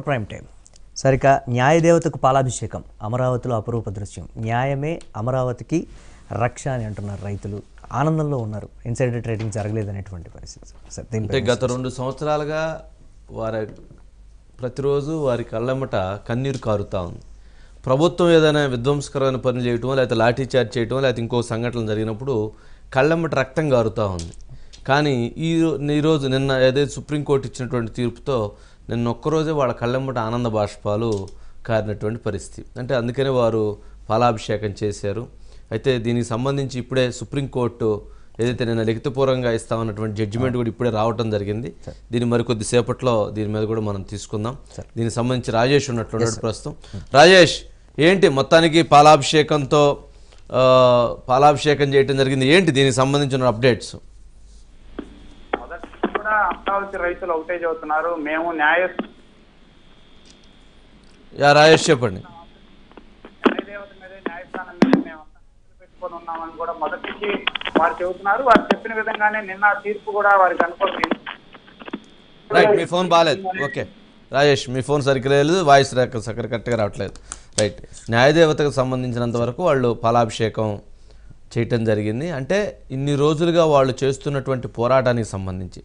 Prime time. సరిక న్యాయదేవతకు పాలాభిషేకం అమరావతిలో అపరూప దృశ్యం. న్యాయమే అమరావతికి రక్ష అని అంటున్నారు రైతులు. ఆనందంలో ఉన్నారు. ఇన్సైడర్ ట్రేడింగ్ జరగలేదనేటువంటి పరిస్థితి. సార్ అంటే గత రెండు సంవత్సరాలుగా వారి ప్రతిరోజు వారి కళ్ళమ్మట కన్నీరు కారుతా ఉంది. ప్రభుత్వం ఏదైనా విధ్వంసకరమైన పనులు చేయటం లేకపోతే లాఠీ చార్జ్ చేయటం లేకపోతే ఇంకో సంఘటన జరిగినప్పుడు కళ్ళమ్మట రక్తం కారుతా ఉంది. కానీ ఈ ఈరోజు నిన్న ఏదైతే సుప్రీంకోర్టు ఇచ్చినటువంటి తీర్పుతో నిన్న ఒక్కరోజే వాళ్ళ కళ్ళమ్మట ఆనంద బాష్పాలు కారినటువంటి పరిస్థితి. అంటే అందుకనే వారు పాలాభిషేకం చేశారు. అయితే దీనికి సంబంధించి ఇప్పుడే సుప్రీంకోర్టు ఏదైతే నిన్న లిఖితపూర్వకంగా ఇస్తామన్నటువంటి జడ్జిమెంట్ కూడా ఇప్పుడే రావటం జరిగింది. దీన్ని మరికొద్ది సేపట్లో దీని మీద కూడా మనం తీసుకుందాం. దీనికి సంబంధించి రాజేష్ ఉన్నట్లున్నాడు ప్రస్తుతం. రాజేష్ ఏంటి మొత్తానికి పాలాభిషేకంతో పాలాభిషేకం చేయటం జరిగింది? ఏంటి దీనికి సంబంధించిన అప్డేట్స్ అమరావతి రైతులు ఒకటే చెబుతున్నారు మేము న్యాయ యా రాజేష్ చెప్పండి. న్యాయస్థానం మీద మేము అంతా కక్షలు పెట్టుకొని ఉన్నామని కూడా మొదటి నుంచి వారు చెబుతున్నారు. వారు చెప్పిన విధంగానే నిన్న తీర్పు కూడా వారికి అనుకుంది రైట్ మీ ఫోన్ బాగాలేదు ఓకే రాజేష్ మీ ఫోన్ సరిగ్గా లేదు వాయిస్ సరిగ్గా కరెక్ట్గా రావట్లేదు. రైట్ న్యాయదేవతకు సంబంధించినంత వరకు వాళ్ళు పాలాభిషేకం చేయటం జరిగింది. అంటే ఇన్ని రోజులుగా వాళ్ళు చేస్తున్నటువంటి పోరాటానికి సంబంధించి.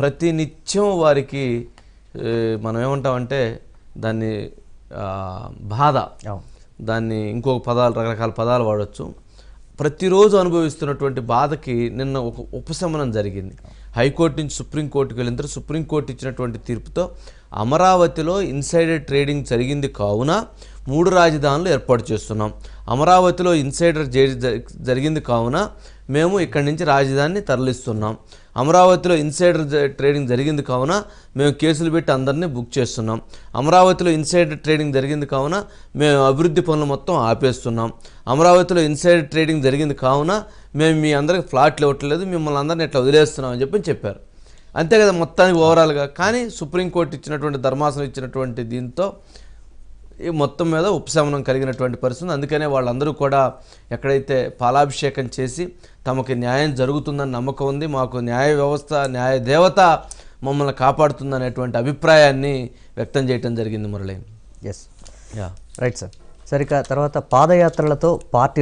ప్రతి నిత్యం వారికి మనం ఏమంటామంటే దాన్ని బాధ. దాన్ని ఇంకొక పదాలు రకరకాల పదాలు వాడచ్చు. ప్రతిరోజు అనుభవిస్తున్నటువంటి బాధకి నిన్న ఒక ఉపశమనం జరిగింది. హైకోర్టు నుంచి సుప్రీంకోర్టుకి వెళ్ళిన తర్వాత సుప్రీంకోర్టు ఇచ్చినటువంటి తీర్పుతో అమరావతిలో ఇన్సైడర్ ట్రేడింగ్ జరిగింది కావున మూడు రాజధానులు ఏర్పాటు చేస్తున్నాం. అమరావతిలో ఇన్సైడర్ జరిగింది కావున మేము ఇక్కడి నుంచి రాజధానిని తరలిస్తున్నాం. అమరావతిలో ఇన్సైడర్ ట్రేడింగ్ జరిగింది కావున మేము కేసులు పెట్టి అందరినీ బుక్ చేస్తున్నాం. అమరావతిలో ఇన్సైడర్ ట్రేడింగ్ జరిగింది కావున మేము అభివృద్ధి పనులు మొత్తం ఆపేస్తున్నాం. అమరావతిలో ఇన్సైడర్ ట్రేడింగ్ జరిగింది కావున మేము మీ అందరికి ఫ్లాట్లు ఇవ్వట్లేదు మిమ్మల్ని అందరిని ఇట్లా వదిలేస్తున్నాం అని చెప్పి చెప్పారు. అంతే కదా మొత్తానికి ఓవరాల్గా. కానీ సుప్రీంకోర్టు ఇచ్చినటువంటి ధర్మాసనం ఇచ్చినటువంటి దీంతో మొత్తం మీద ఉపశమనం కలిగినటువంటి పరిస్థితి. అందుకనే వాళ్ళందరూ కూడా ఎక్కడైతే పాలాభిషేకం చేసి తమకి న్యాయం జరుగుతుందని నమ్మకం ఉంది మాకు న్యాయ వ్యవస్థ న్యాయ దేవత మమ్మల్ని కాపాడుతుందనేటువంటి అభిప్రాయాన్ని వ్యక్తం చేయటం జరిగింది Murali. Yes yeah right sir సరిక తర్వాత పాదయాత్రలతో పార్టీ